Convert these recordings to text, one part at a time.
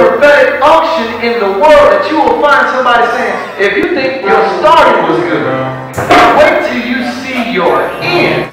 prophetic unction in the world that you will find somebody saying, if you think your starting was good, wait till you see your end.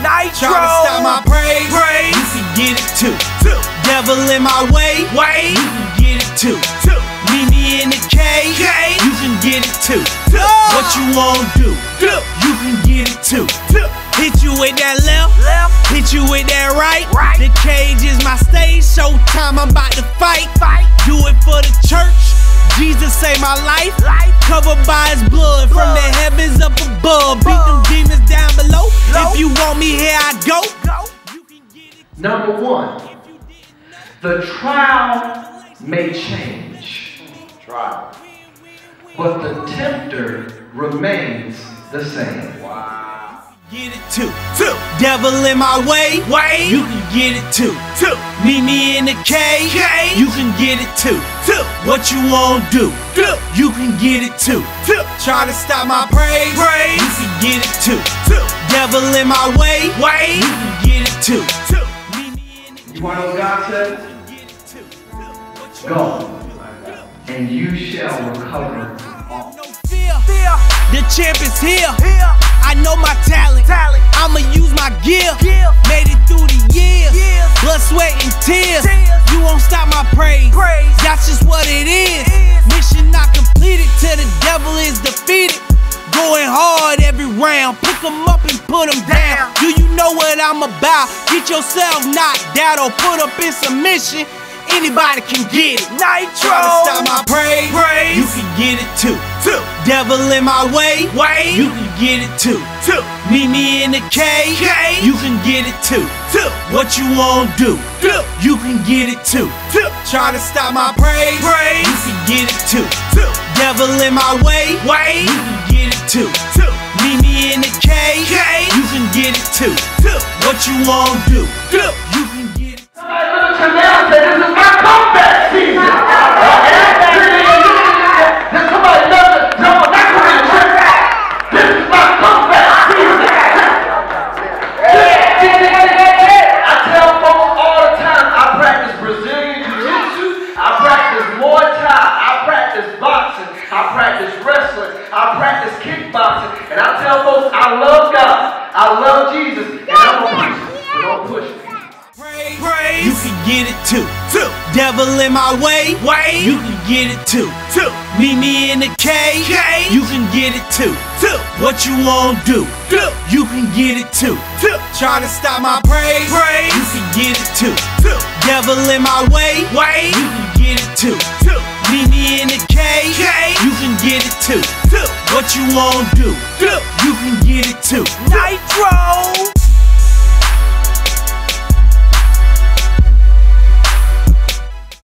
Nitro. Try to stop my praise. praise. You can get it too. Two. Devil in my way. Way. You can get it too. Two. Meet me in the cave. Cave. You can get it too. Two. What you want to do? Do. You can get it too. Two. Hit you with that left, left. Hit you with that right. right. The cage is my stage. Showtime. I'm about to fight. Fight. Do it for the church. Jesus saved my life. life. Covered by his blood. blood. From the heavens up above. Beat them demons down below. If you want me, here I go. Number one, the trial may change. Trial. But the tempter remains the same. Wow. Get it too. Two. Devil in my way. Way. You can get it too. Two. Meet me in the cave. Cave. You can get it too. Two. What you want to do? Do. You can get it too. Two. Try to stop my praise. Praise. You can get it too. Two. Devil in my way. Way. You can get it too. Two. You want to know what God said? Go, and you shall recover all. The champ is here. here. I know my talent. I'ma use my gift. Made it through the years. Blood, sweat, and tears. You won't stop my praise. That's just what it is. Mission not completed till the devil is defeated. Going hard every round. Pick them up and put them down. Do you know what I'm about? Get yourself knocked out or put up in submission. Anybody can get it. Nitro. Try to stop my praise. praise. You can get it too. Two. Devil in my way. Way. You can get it too. Two. Meet me in the cave. cave. You can get it too. Two. What you want to do? Do. You can get it too. Two. Try to stop my praise. praise. You can get it too. Two. Devil in my way. Way. You can get it too. Two. Meet me in the cave. cave. You can get it too. Two. What you want to do? Do. You can Jesus, and I'm gonna push it. Don't push me. Praise. You can get it too. Two. Devil in my way. Way. You can get it too. Two. Meet me in the cave. cave. You can get it too. Two. What you want to do? Do. You can get it too. Two. Try to stop my praise. Praise. You can get it too. Two. Devil in my way. Way. You can get it too. Two. Meet me in the cave. cave. You can get it too. Two. What you want to do? Do. You can get it too. Nitro.